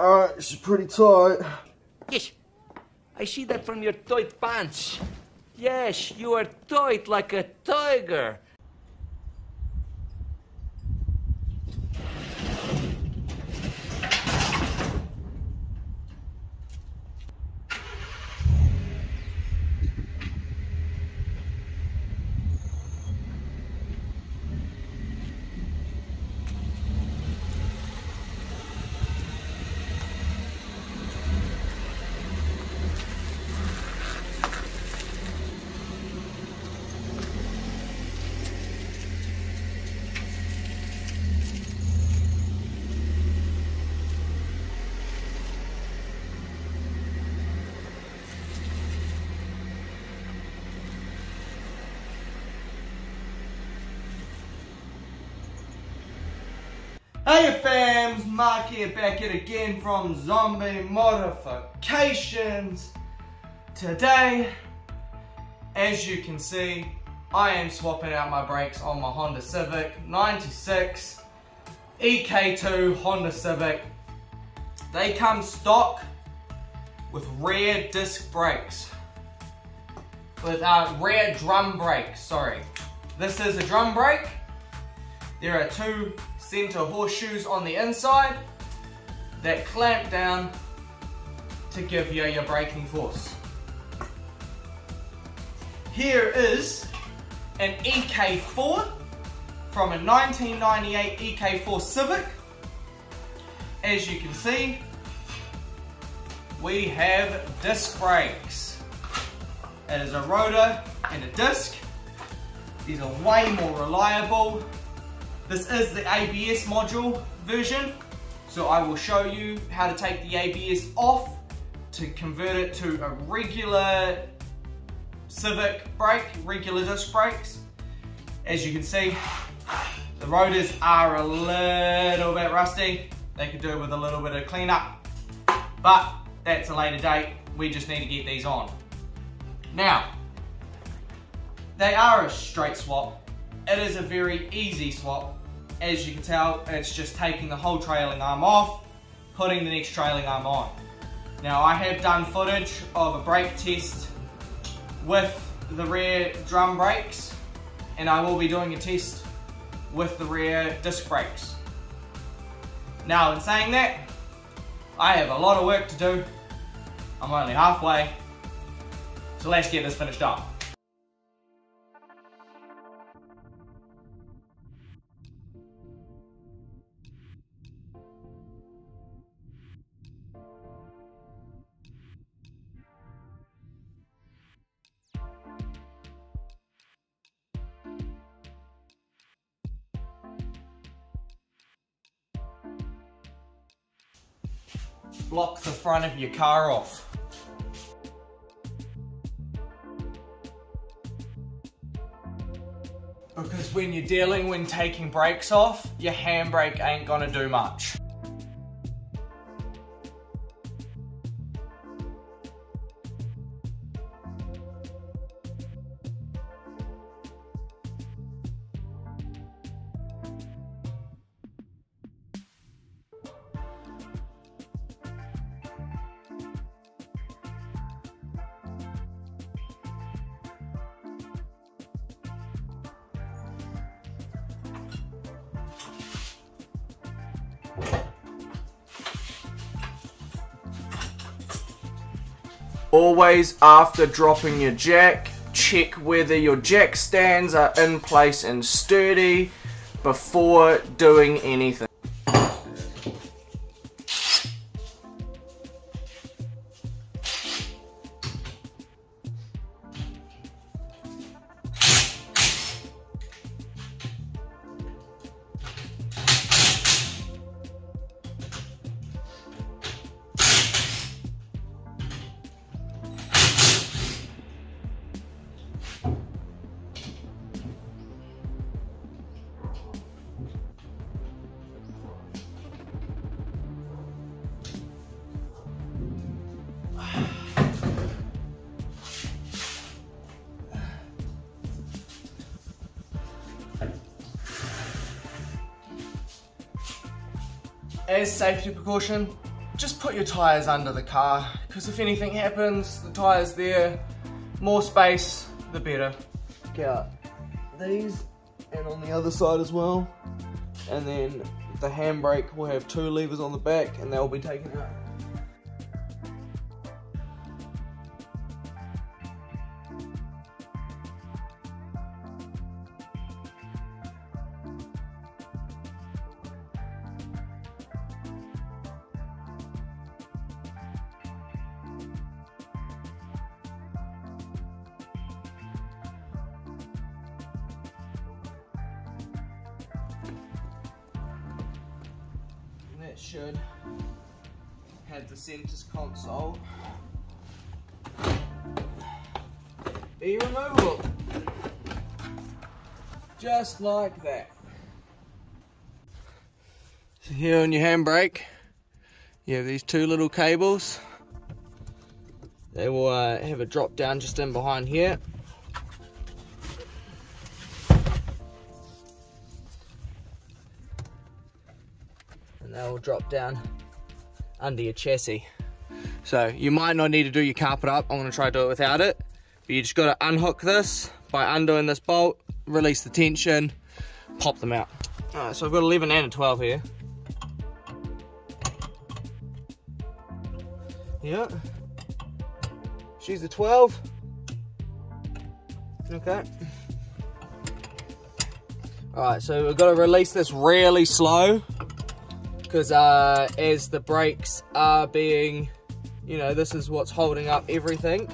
Alright, she's pretty tight. Yes, I see that from your tight pants. Yes, you are tight like a tiger. Hey fams, Mark here back at again from Zombie Modifications. Today, as you can see, I am swapping out my brakes on my Honda Civic 96 EK2 Honda Civic. They come stock with rear disc brakes. With uh, rear drum brakes, sorry. This is a drum brake. There are two center horseshoes on the inside that clamp down to give you your braking force. Here is an EK4 from a 1998 EK4 Civic. As you can see, we have disc brakes. It is a rotor and a disc. These are way more reliable this is the ABS module version, so I will show you how to take the ABS off to convert it to a regular Civic brake, regular disc brakes. As you can see, the rotors are a little bit rusty. They could do with a little bit of cleanup, but that's a later date. We just need to get these on. Now, they are a straight swap. It is a very easy swap as you can tell, it's just taking the whole trailing arm off, putting the next trailing arm on. Now I have done footage of a brake test with the rear drum brakes and I will be doing a test with the rear disc brakes. Now in saying that, I have a lot of work to do. I'm only halfway, so let's get this finished up. Block the front of your car off. Because when you're dealing when taking brakes off, your handbrake ain't gonna do much. Always after dropping your jack, check whether your jack stands are in place and sturdy before doing anything. As safety precaution, just put your tyres under the car because if anything happens, the tyres there, more space, the better. Get out uh, these and on the other side as well. And then the handbrake will have two levers on the back and they'll be taken out. Should have the centers console be removable. Just like that. So here on your handbrake, you have these two little cables. They will uh, have a drop down just in behind here. Drop down under your chassis. So you might not need to do your carpet up. I'm gonna try to do it without it. But you just gotta unhook this by undoing this bolt, release the tension, pop them out. All right, so I've got 11 and a 12 here. Yeah. She's a 12. Okay. All right, so we've got to release this really slow because uh, as the brakes are being, you know, this is what's holding up everything.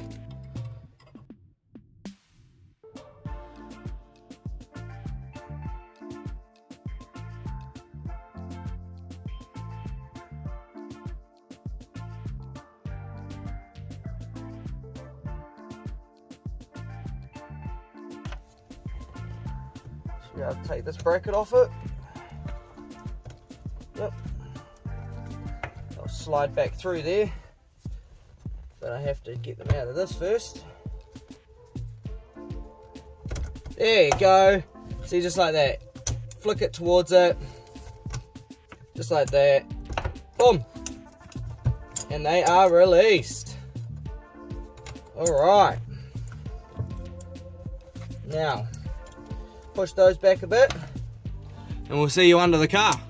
Have to take this bracket off it. Slide back through there. But I have to get them out of this first. There you go. See, just like that. Flick it towards it. Just like that. Boom. And they are released. Alright. Now, push those back a bit. And we'll see you under the car.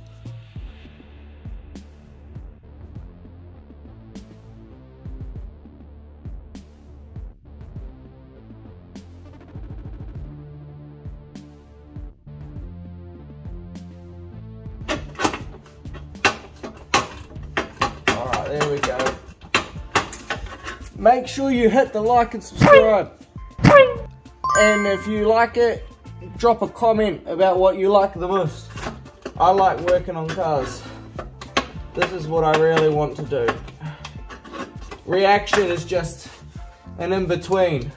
There we go. Make sure you hit the like and subscribe. And if you like it, drop a comment about what you like the most. I like working on cars. This is what I really want to do. Reaction is just an in-between.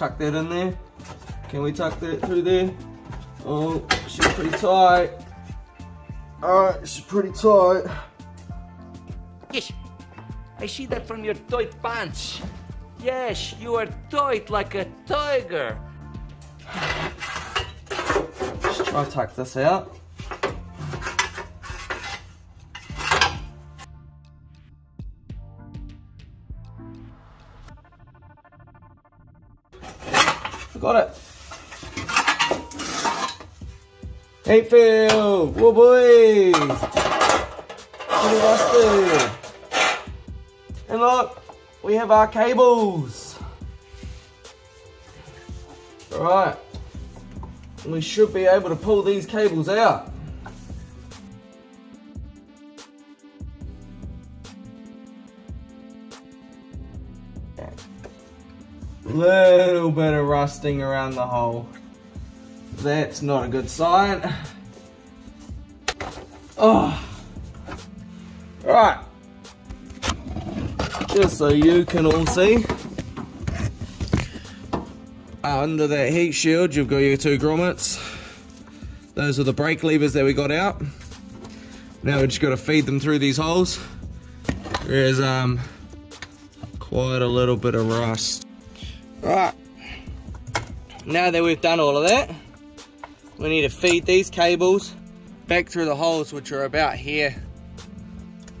Tuck that in there? Can we tuck that through there? Oh, she's pretty tight. Alright, she's pretty tight. Yes, I see that from your tight pants. Yes, you are tight like a tiger. Just try to tuck this out. Got it. Phil, whoa boy. Pretty rusty. And look, we have our cables. Alright. We should be able to pull these cables out. Little bit of rusting around the hole. That's not a good sign. Oh. Right. Just so you can all see. Under that heat shield, you've got your two grommets. Those are the brake levers that we got out. Now we're just got to feed them through these holes. There's um, quite a little bit of rust. Right, now that we've done all of that, we need to feed these cables back through the holes which are about here.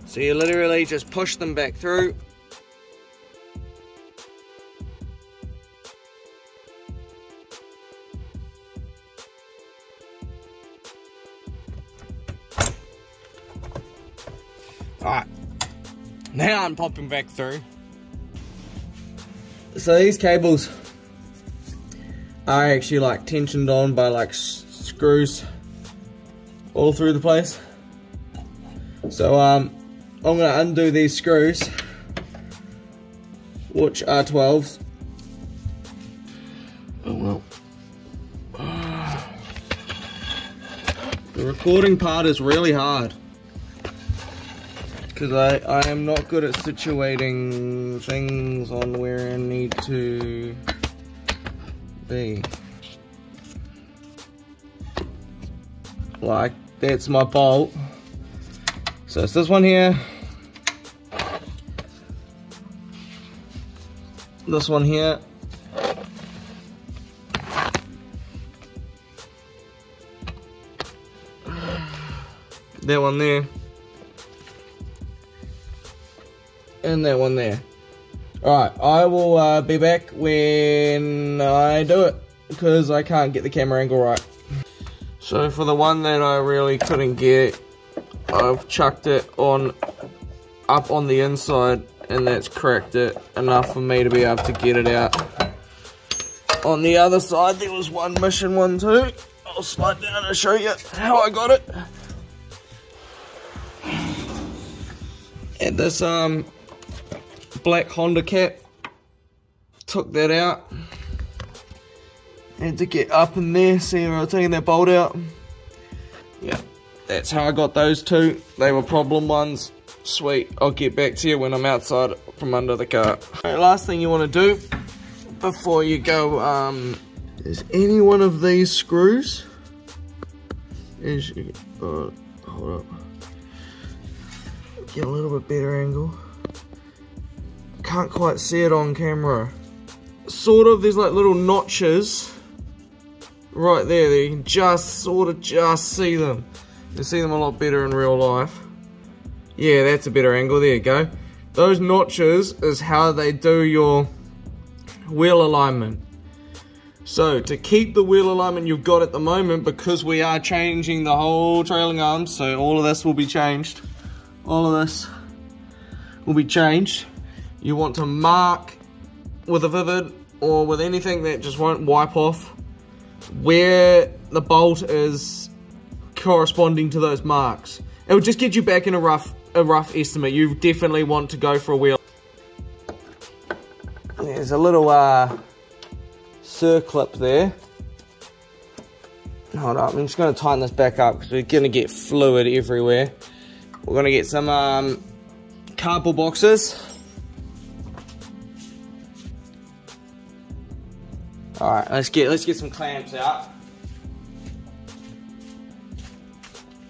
So you literally just push them back through Alright, now I'm popping back through. So these cables are actually like tensioned on by like screws all through the place. So um, I'm gonna undo these screws, which are 12s. Oh well. The recording part is really hard because I, I am not good at situating things on where I need to be. Like, that's my bolt. So it's this one here. This one here. That one there. And that one there. Alright, I will uh, be back when I do it, because I can't get the camera angle right. So for the one that I really couldn't get, I've chucked it on up on the inside, and that's cracked it enough for me to be able to get it out. On the other side, there was one mission one too. I'll slide down and show you how I got it. And this um black Honda cap. Took that out. Had to get up in there, see where I was taking that bolt out. Yeah, that's how I got those two. They were problem ones. Sweet, I'll get back to you when I'm outside from under the car. Right, last thing you want to do before you go, um, is any one of these screws. Is, uh, hold up. Get a little bit better angle can't quite see it on camera. Sort of, there's like little notches right there that you can just sort of just see them. You see them a lot better in real life. Yeah, that's a better angle, there you go. Those notches is how they do your wheel alignment. So to keep the wheel alignment you've got at the moment, because we are changing the whole trailing arm, so all of this will be changed. All of this will be changed you want to mark with a vivid or with anything that just won't wipe off where the bolt is corresponding to those marks. It will just get you back in a rough a rough estimate. You definitely want to go for a wheel. There's a little uh, circlip there. Hold up, I'm just going to tighten this back up because we're going to get fluid everywhere. We're going to get some um, cardboard boxes. All right, let's get let's get some clamps out.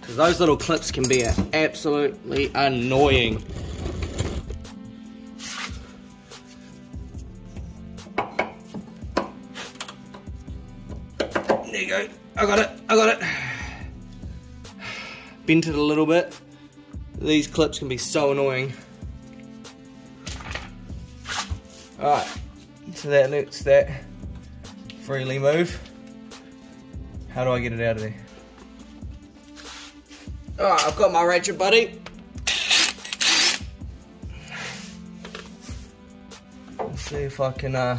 Because those little clips can be absolutely annoying. There you go. I got it. I got it. Bent it a little bit. These clips can be so annoying. Alright, so that looks that freely move. How do I get it out of there? Alright, I've got my ratchet buddy. Let's see if I can, uh...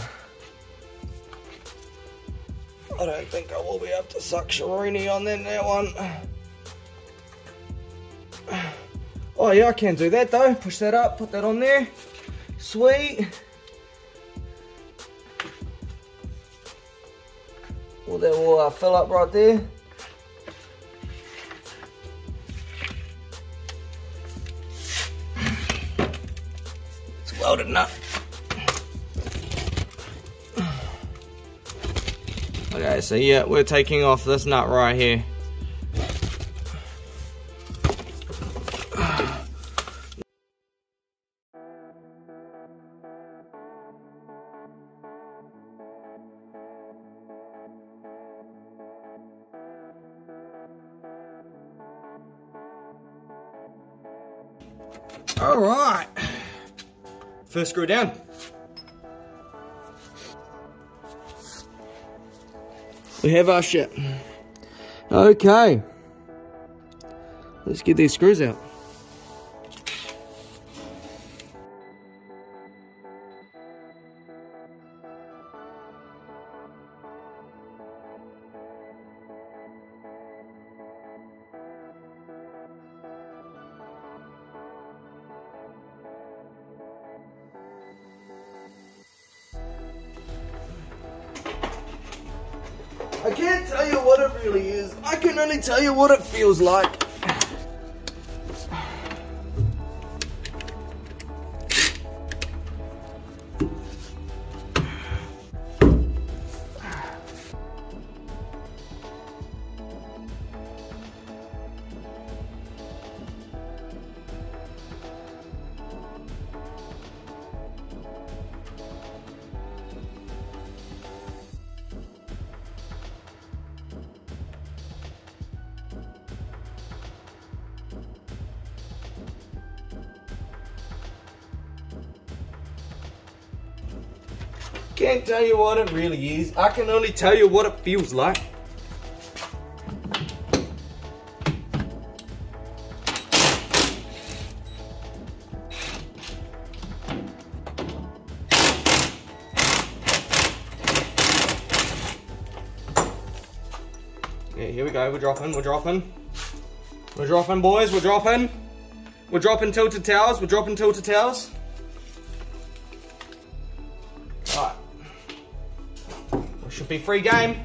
I don't think I will be able to suck Sharini on then, that one. Oh yeah, I can do that though. Push that up, put that on there. Sweet. That will uh, fill up right there. It's welded up. Okay, so yeah, we're taking off this nut right here. Screw down. We have our shit. Okay. Let's get these screws out. I can't tell you what it really is. I can only tell you what it feels like. Tell you what it really is. I can only tell you what it feels like. Yeah, here we go. We're dropping. We're dropping. We're dropping, boys. We're dropping. We're dropping tilted towers. We're dropping tilted towers. Be free game.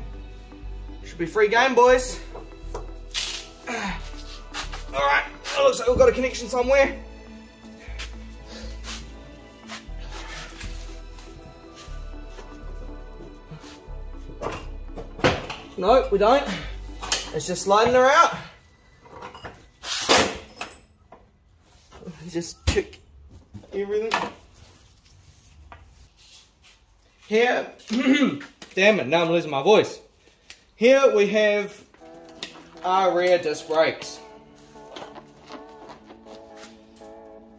Should be free game, boys. Alright. It looks like we've got a connection somewhere. No, we don't. It's just sliding her out. Just check everything. Here, damn it, now I'm losing my voice. Here we have our rear disc brakes.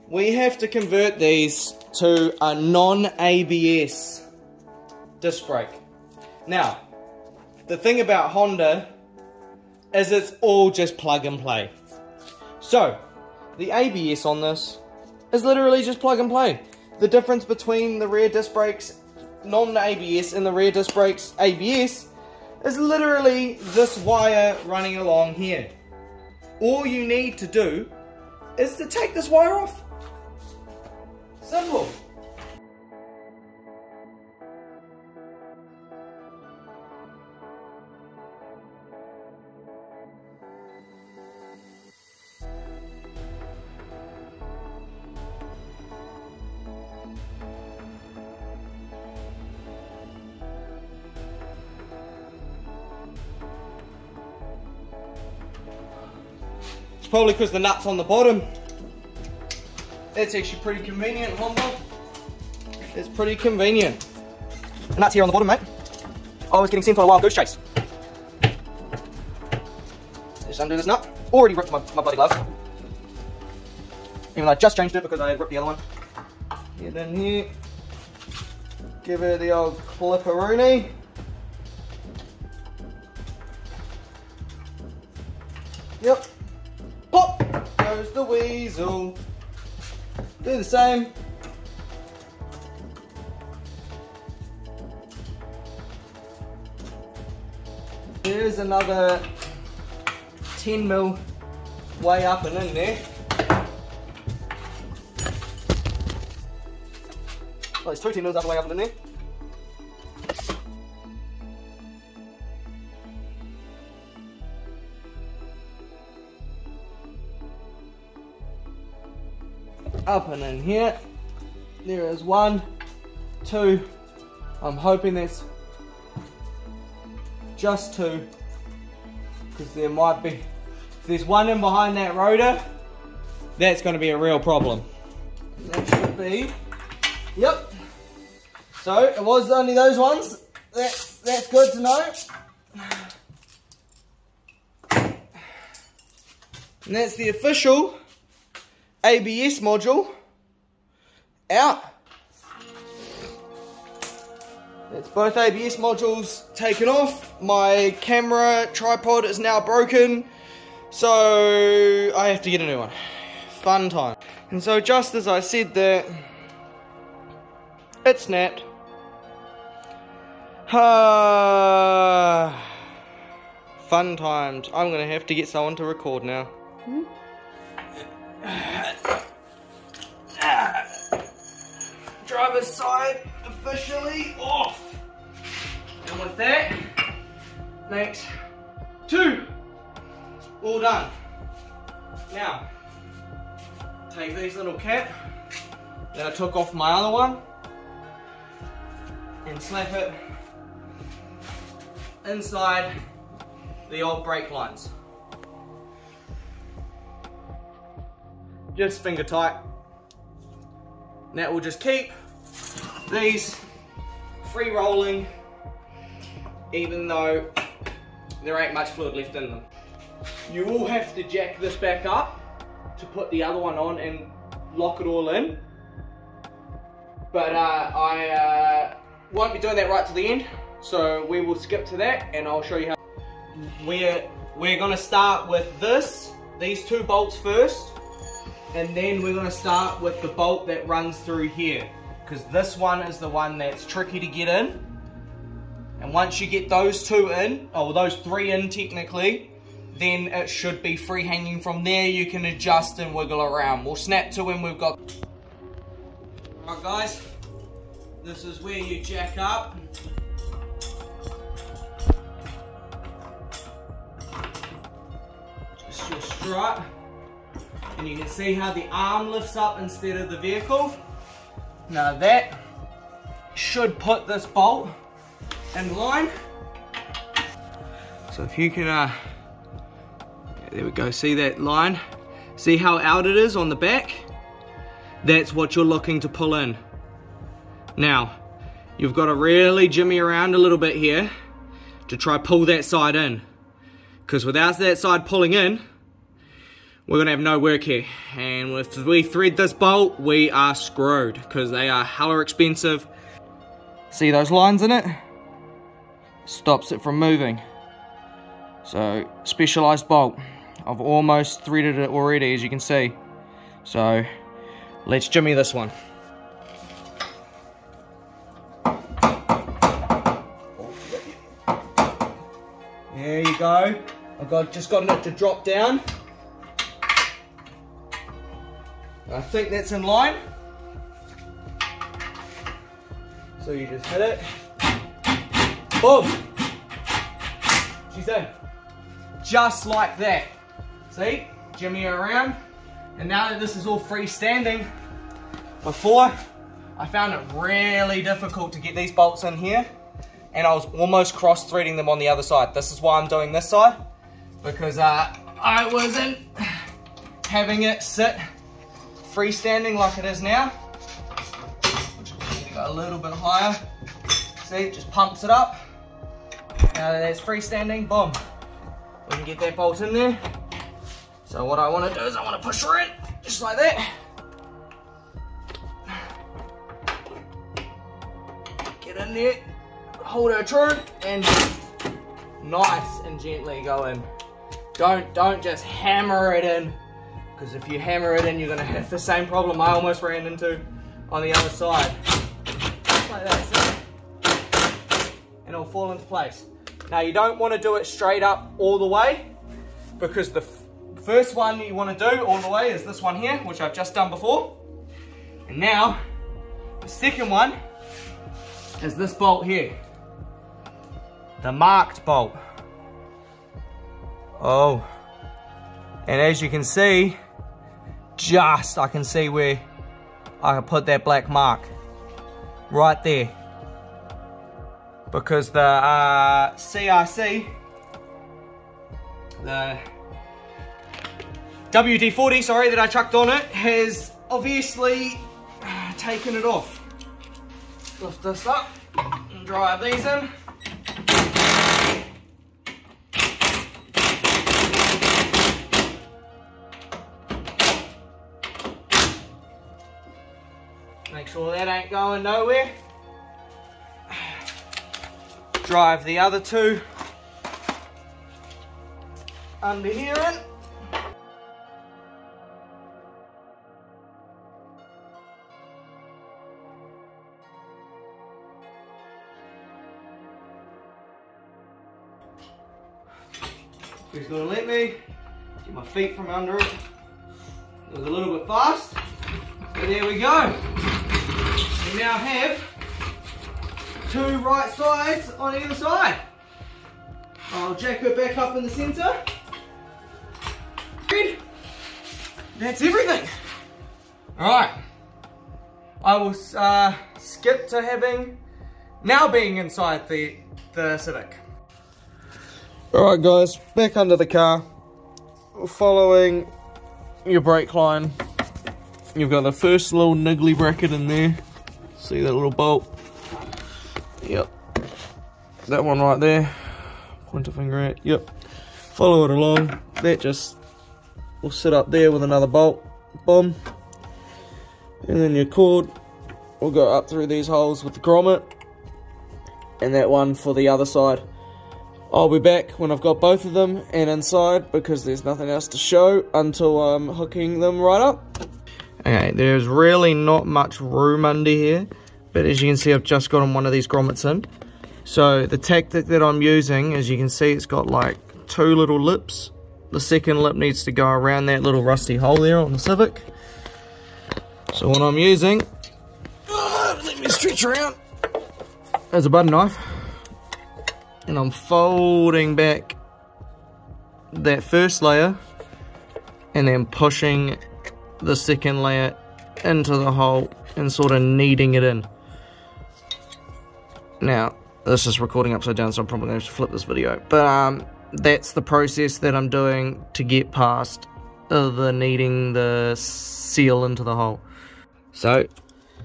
We have to convert these to a non-ABS disc brake. Now, the thing about Honda is it's all just plug and play. So, the ABS on this is literally just plug and play. The difference between the rear disc brakes non-ABS and the rear disc brakes ABS is literally this wire running along here. All you need to do is to take this wire off. Simple. Probably because the nut's on the bottom. It's actually pretty convenient, Honda. It's pretty convenient. The nut's here on the bottom, mate. I was getting sent on a wild goose chase. Just undo this nut. Already ripped my, my bloody glove. Even though I just changed it because I had ripped the other one. Get in here. Give her the old clipperoonie. Do the same. There's another 10 mil way up and in there. Oh, there's two 10 mils up and way up and in there. Up and in here. There is one, two. I'm hoping that's just two. Because there might be, if there's one in behind that rotor, that's going to be a real problem. That should be, yep. So it was only those ones. That's, that's good to know. And that's the official ABS module out. It's both ABS modules taken off. My camera tripod is now broken. So I have to get a new one. Fun time. And so just as I said that, it snapped. Ah, fun times. I'm gonna have to get someone to record now. Driver's side officially off. And with that, next two all done. Now, take these little cap that I took off my other one and slap it inside the old brake lines. Just finger tight. And that will just keep these free rolling even though there ain't much fluid left in them. You will have to jack this back up to put the other one on and lock it all in. But uh, I uh, won't be doing that right to the end, so we will skip to that and I'll show you how. We're, we're gonna start with this, these two bolts first, and then we're gonna start with the bolt that runs through here, because this one is the one that's tricky to get in. And once you get those two in, oh, or those three in technically, then it should be free hanging from there. You can adjust and wiggle around. We'll snap to when we've got... Alright guys, this is where you jack up. Just your strut. And you can see how the arm lifts up instead of the vehicle. Now that should put this bolt in line. So if you can, uh, there we go, see that line? See how out it is on the back? That's what you're looking to pull in. Now, you've got to really jimmy around a little bit here to try pull that side in. Because without that side pulling in, we're gonna have no work here. And if we thread this bolt, we are screwed because they are hella expensive. See those lines in it? Stops it from moving. So, specialized bolt. I've almost threaded it already, as you can see. So, let's jimmy this one. There you go. I've got just gotten it to drop down. I think that's in line. So you just hit it. Boom. She's in. Just like that. See? Jimmy around. And now that this is all freestanding, before I found it really difficult to get these bolts in here and I was almost cross threading them on the other side. This is why I'm doing this side because uh, I wasn't having it sit freestanding like it is now. A little bit higher. See, it just pumps it up. Now that it's freestanding, boom. We can get that bolt in there. So what I want to do is I want to push her in, just like that. Get in there, hold her true, and nice and gently go in. Don't, don't just hammer it in, because if you hammer it in, you're going to have the same problem I almost ran into on the other side. Just like that, see? And it'll fall into place. Now you don't want to do it straight up all the way, because the first one you want to do all the way is this one here, which I've just done before. And now, the second one is this bolt here. The marked bolt. Oh. And as you can see, just I can see where I can put that black mark. Right there. Because the uh, CRC, the WD-40, sorry, that I chucked on it, has obviously taken it off. Lift this up and drive these in. Make sure that ain't going nowhere. Drive the other two under here in. He's gonna let me get my feet from under it. It was a little bit fast, but there we go. We now have two right sides on either side. I'll jack her back up in the center. Good. That's everything. All right. I will uh, skip to having now being inside the the Civic. Alright guys, back under the car. Following your brake line. You've got the first little niggly bracket in there. See that little bolt? Yep. That one right there. Point a finger at. Yep. Follow it along. That just will sit up there with another bolt. Boom. And then your cord will go up through these holes with the grommet. And that one for the other side. I'll be back when I've got both of them and inside because there's nothing else to show until I'm hooking them right up. Okay, there's really not much room under here, but as you can see I've just got on one of these grommets in. So the tactic that I'm using, as you can see, it's got like two little lips. The second lip needs to go around that little rusty hole there on the Civic. So what I'm using, let me stretch around, as a butter knife and I'm folding back that first layer and then pushing the second layer into the hole and sort of kneading it in. Now, this is recording upside down, so I'm probably going to flip this video. But um, that's the process that I'm doing to get past uh, the kneading the seal into the hole. So,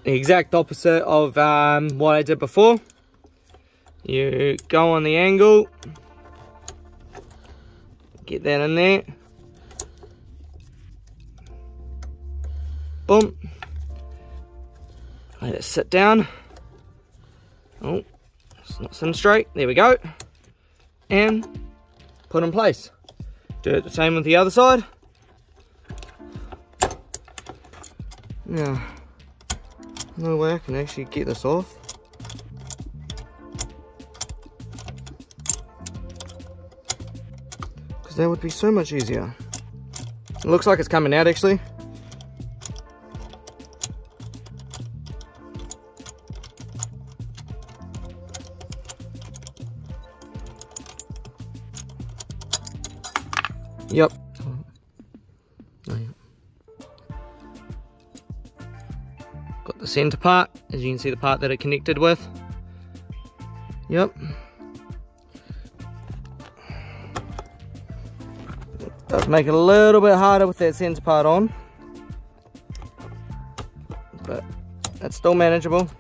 the exact opposite of um, what I did before you go on the angle get that in there boom. Let it sit down. Oh it's not sitting straight. There we go. And put in place. Do it the same with the other side. Now no way I can actually get this off. Because that would be so much easier. It looks like it's coming out actually. Yep. Oh, Got the center part, as you can see the part that it connected with. Yep. Does make it a little bit harder with that center part on. But that's still manageable.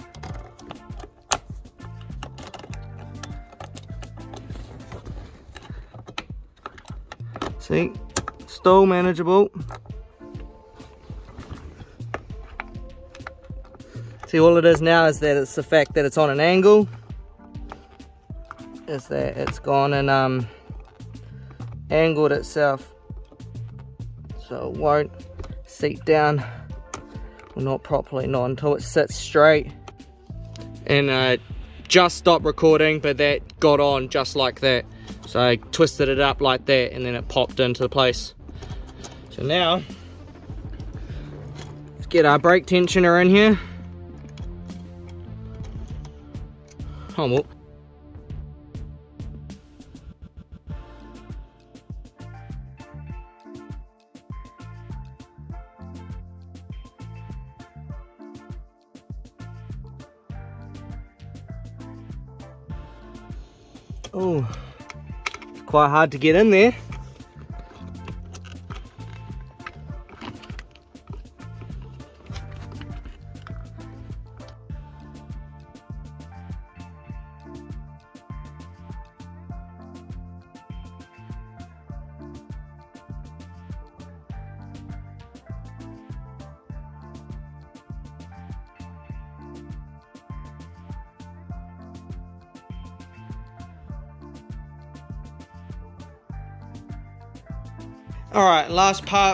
See, still manageable. See, all it is now is that it's the fact that it's on an angle. Is that it's gone and um, angled itself so it won't seat down well, not properly not until it sits straight and uh, just stopped recording but that got on just like that so I twisted it up like that and then it popped into place. So now let's get our brake tensioner in here. Oh well quite hard to get in there.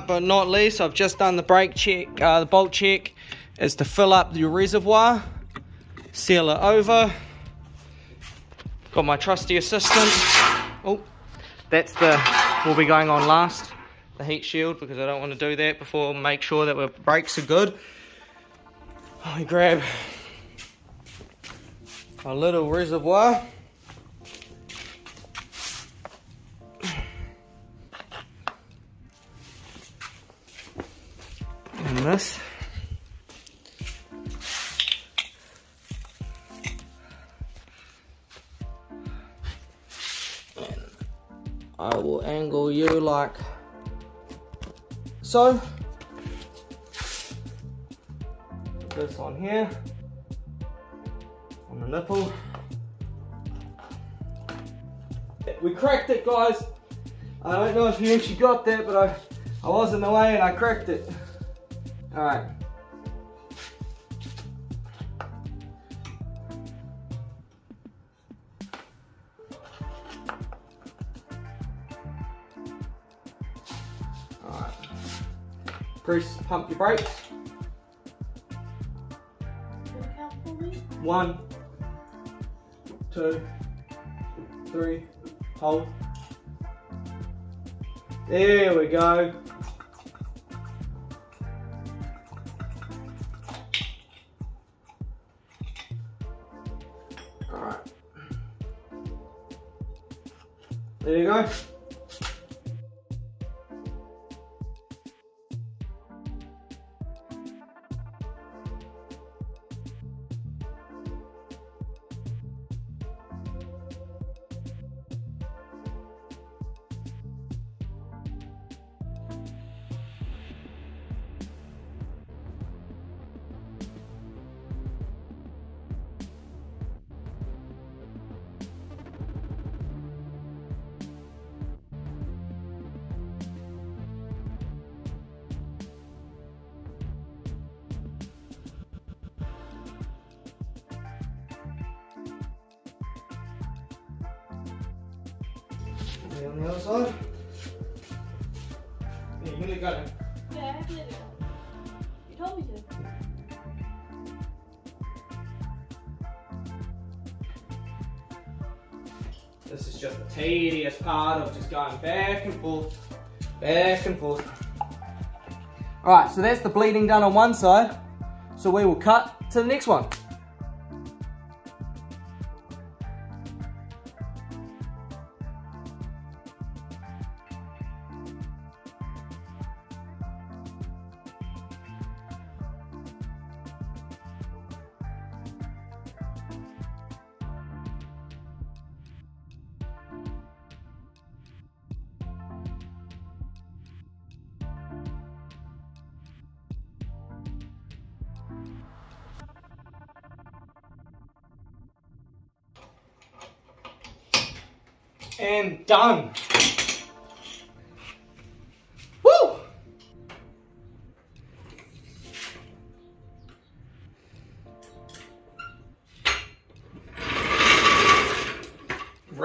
But not least, I've just done the brake check, uh, the bolt check, is to fill up your reservoir, seal it over. Got my trusty assistant. Oh, that's the, will be going on last, the heat shield, because I don't want to do that before, make sure that our brakes are good. I grab a little reservoir. This. And I will angle you like so. This on here, on the nipple. We cracked it, guys. I don't know if you actually got that, but I, I was in the way and I cracked it. All right. All right. Press, pump your brakes. One, two, three, hold. There we go. There Okay, on the other side. Yeah, you really got it. Yeah, I to let it. You told me to. This is just the tedious part of just going back and forth, back and forth. Alright, so that's the bleeding done on one side. So we will cut to the next one.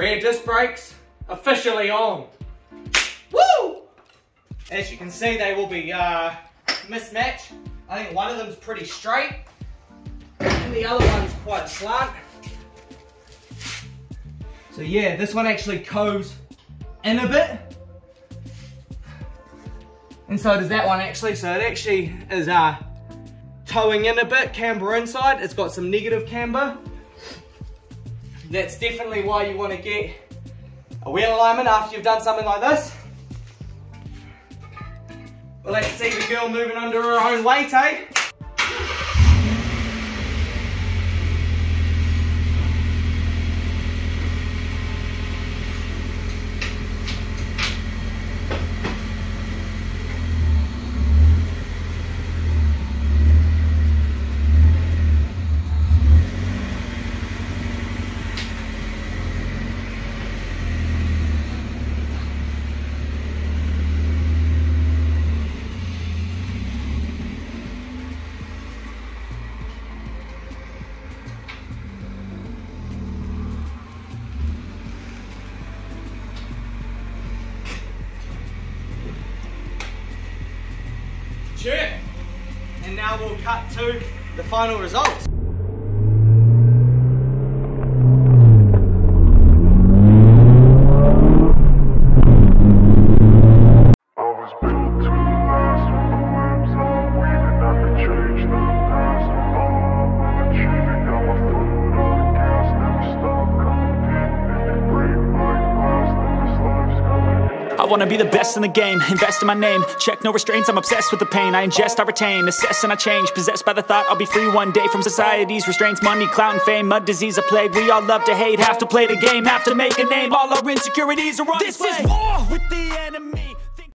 Rear disc brakes officially on. Woo! As you can see, they will be uh, mismatched. I think one of them's pretty straight, and the other one's quite slant. So yeah, this one actually coves in a bit. And so does that one actually. So it actually is uh, toeing in a bit, camber inside. It's got some negative camber. That's definitely why you want to get a wheel alignment after you've done something like this. Well, let's see the girl moving under her own weight, eh? To the final results. Wanna be the best in the game, invest in my name. Check no restraints, I'm obsessed with the pain. I ingest, I retain, assess and I change. Possessed by the thought I'll be free one day from society's restraints. Money, clout, and fame, mud, disease, a plague. We all love to hate, have to play the game, have to make a name. All our insecurities are on This display. is war with the enemy.